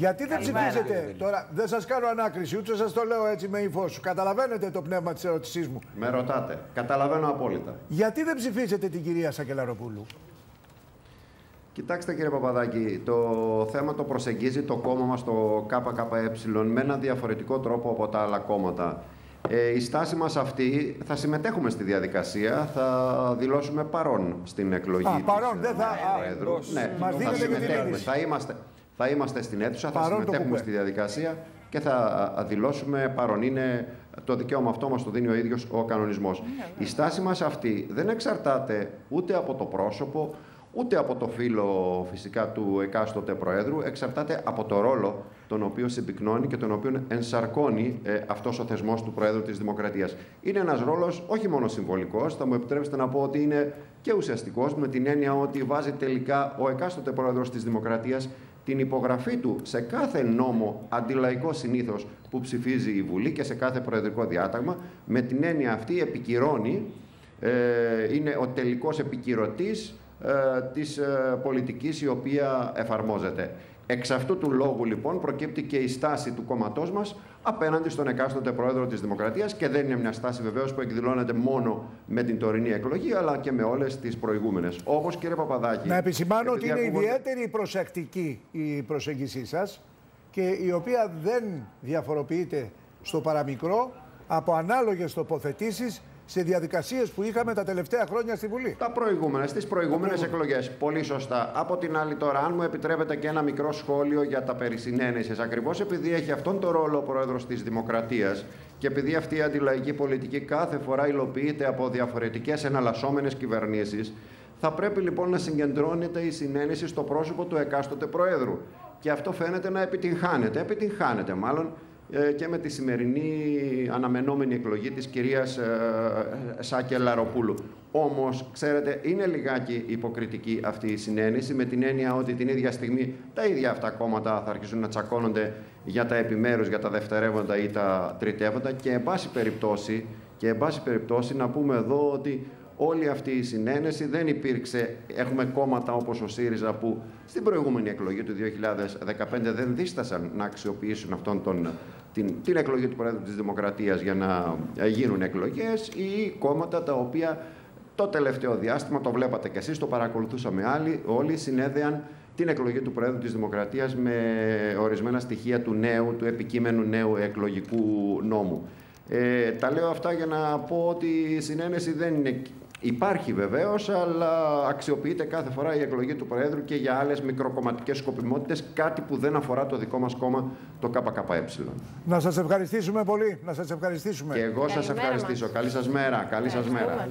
Γιατί δεν Καλημέρα, ψηφίζετε; κύριε Βίλη. τώρα, δεν σας κάνω ανάκριση, ούτε σας το λέω έτσι με ύφο σου. Καταλαβαίνετε το πνεύμα της ερώτησής μου. Με ρωτάτε. Καταλαβαίνω απόλυτα. Γιατί δεν ψηφίζετε την κυρία Σακελαροπούλου; Κοιτάξτε κύριε Παπαδάκη, το θέμα το προσεγγίζει το κόμμα μας το ΚΚΕ με ένα διαφορετικό τρόπο από τα άλλα κόμματα. Ε, η στάση μας αυτή θα συμμετέχουμε στη διαδικασία, θα δηλώσουμε παρόν στην εκλογή Α, της, παρόν, ε, δεν θα- του α, Προέδρου. μπρος. Ναι, Μας θα δίνετε και την συμμετέχουμε. είδηση. Θα είμαστε, θα είμαστε στην αίθουσα, θα Παρόν το συμμετέχουμε κουπέ. στη διαδικασία και θα α, δηλώσουμε παρόν. Είναι το δικαίωμα αυτό μας το δίνει ο ίδιος ο κανονισμός. Η στάση μας αυτή δεν εξαρτάται ούτε από το πρόσωπο, ούτε από το φύλλο φυσικά του εκάστοτε Προέδρου, εξαρτάται από το ρόλο τον οποίο συμπυκνώνει και τον οποίο ενσαρκώνει ε, αυτός ο θεσμός του Προέδρου της Δημοκρατίας. Είναι ένας ρόλος όχι μόνο συμβολικός, θα μου επιτρέψετε να πω ότι είναι και ουσιαστικός, με την έννοια ότι βάζει τελικά ο εκάστοτε Πρόεδρος της Δημοκρατίας την υπογραφή του σε κάθε νόμο αντιλαϊκό συνήθως που ψηφίζει η Βουλή και σε κάθε προεδρικό διάταγμα, με την έννοια αυτή επικυρώνει ε, είναι ο τελικός επικυρωτής ε, της ε, πολιτικής η οποία εφαρμόζεται. Εξ αυτού του λόγου λοιπόν προκύπτει και η στάση του κόμματός μας απέναντι στον εκάστοτε πρόεδρο της Δημοκρατίας και δεν είναι μια στάση βεβαίως που εκδηλώνεται μόνο με την τωρινή εκλογή αλλά και με όλες τις προηγούμενες. Όπως κύριε Παπαδάκη... Να επισημάνω ότι επειδή είναι ακούγονται- ιδιαίτερη προσεκτική η προσέγγισή σας και η οποία δεν διαφοροποιείται στο παραμικρό από ανάλογες τοποθετήσεις σε διαδικασίες που είχαμε τα τελευταία χρόνια στη Βουλή. Τα προηγούμενα, στις προηγούμενες εκλογές. Πολύ σωστά. Από την άλλη τώρα, αν μου επιτρέπετε και ένα μικρό σχόλιο για τα περί συνένεσης, ακριβώς επειδή έχει αυτόν τον ρόλο ο Πρόεδρος της Δημοκρατίας και επειδή αυτή η αντιλαϊκή πολιτική κάθε φορά υλοποιείται από διαφορετικές εναλλασσόμενες κυβερνήσεις, θα πρέπει λοιπόν να συγκεντρώνεται η συνένεση στο πρόσωπο του εκάστοτε Προέδρου. Και αυτό φαίνεται να επιτυγχάνεται. Επιτυγχάνεται μάλλον ε, και με τη σημερινή αναμενόμενη εκλογή της κυρίας ε, Σάκη Λαροπούλου. Όμως, ξέρετε, είναι λιγάκι υποκριτική αυτή η συνένεση με την έννοια ότι την ίδια στιγμή τα ίδια αυτά κόμματα θα αρχίσουν να τσακώνονται για τα επιμέρους, για τα δευτερεύοντα ή τα τριτεύοντα και εν πάση περιπτώσει, και εν πάση περιπτώσει να πούμε εδώ ότι όλη αυτή η συνένεση δεν υπήρξε. Έχουμε κόμματα όπως ο ΣΥΡΙΖΑ που στην προηγούμενη εκλογή του 2015 δεν δίστασαν να αξιοποιήσουν αυτόν τον, την, την εκλογή του Πρόεδρου της Δημοκρατίας για να ε, γίνουν εκλογές ή κόμματα τα οποία το τελευταίο διάστημα, το βλέπατε κι εσείς, το παρακολουθούσαμε άλλοι, όλοι συνέδεαν την εκλογή του Πρόεδρου της Δημοκρατίας με ορισμένα στοιχεία του νέου, του επικείμενου νέου εκλογικού νόμου. Ε, τα λέω αυτά για να πω ότι η συνένεση δεν είναι... Υπάρχει βεβαίως, αλλά αξιοποιείται κάθε φορά η εκλογή του Προέδρου και για άλλες μικροκομματικές σκοπιμότητες, κάτι που δεν αφορά το δικό μας κόμμα, το ΚΚΕ. Να σας ευχαριστήσουμε πολύ. Να σας ευχαριστήσουμε. Και εγώ σας Καλημέρα ευχαριστήσω. μας. Καλή σας μέρα. Καλή σας μέρα.